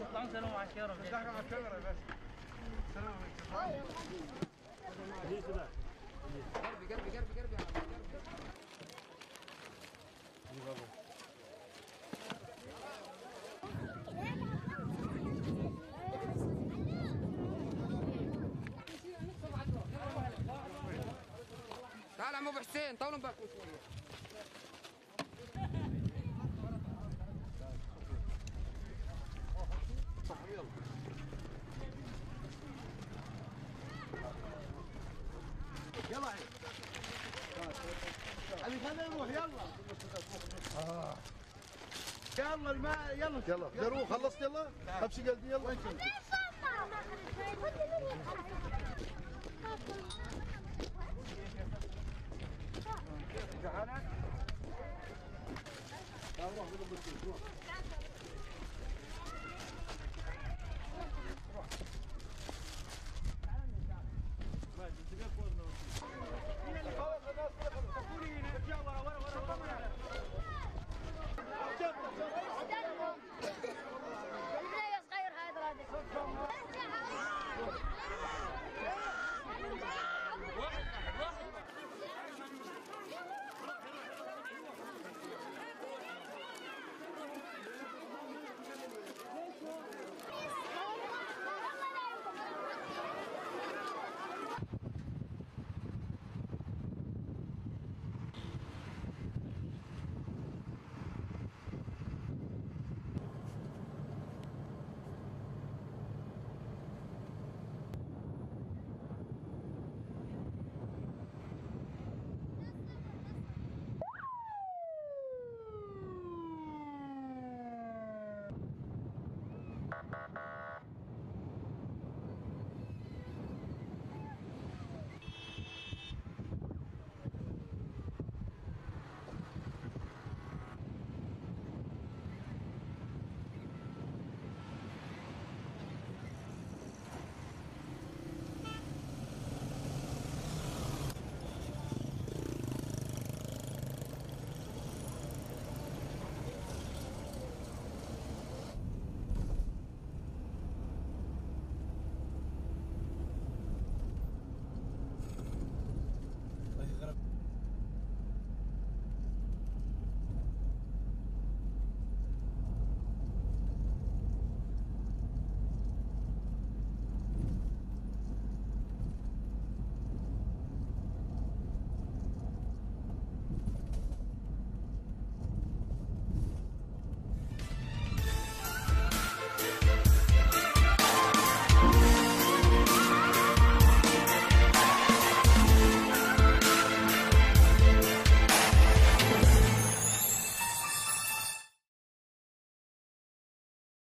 تطلعون سلام على الكاميرا سلام سلام عليكم قلبي قلبي قلبي يا بابا تعال عمو حسين طولوا بالكم علي يلا. يلا الماء يلا. يلا. دروب خلصت يلا. ابشي قلبي يلا. تعال. روح